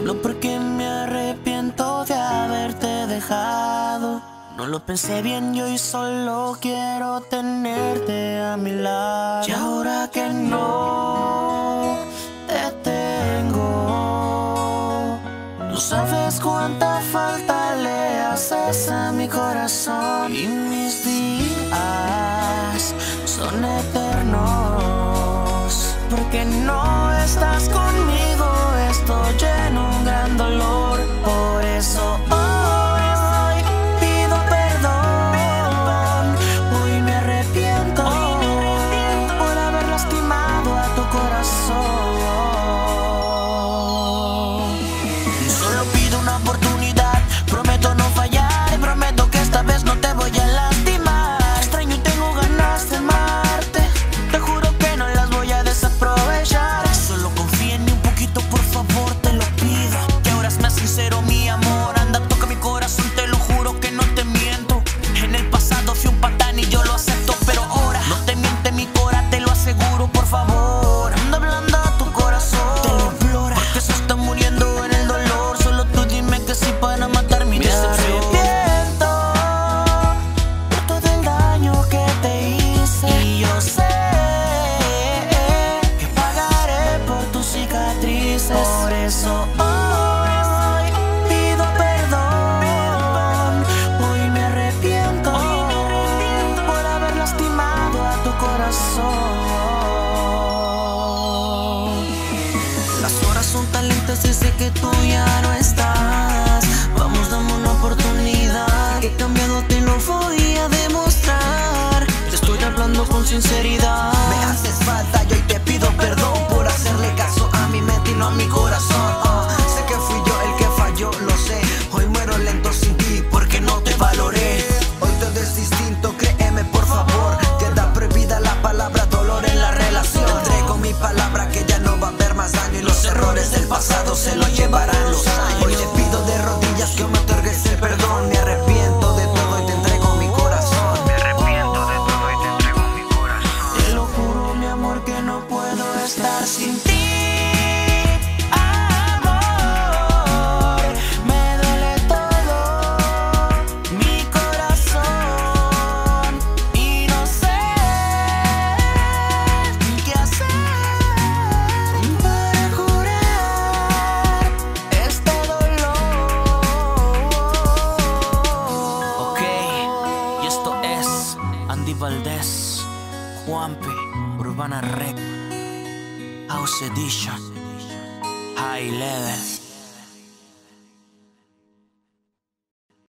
Porque me arrepiento de haberte dejado. No lo pensé bien yo y solo quiero tenerte a mi lado. Y ahora que no te tengo, no sabes cuánta falta le haces a mi corazón. Y mis días son eternos porque no estás conmigo. Las horas son tan lentas y que tú ya no estás. Vamos, dame una oportunidad. Que cambiado te lo voy a demostrar. Te estoy hablando con sinceridad. Me haces falta y hoy te pido perdón por hacerle caso a mi mente y no a mi corazón. Estar Sin ti, amor, me duele todo mi corazón y no sé qué hacer para jurar este dolor. Ok, y esto es Andy Valdez, Juanpe Urbana Rec. Our sedition. High level.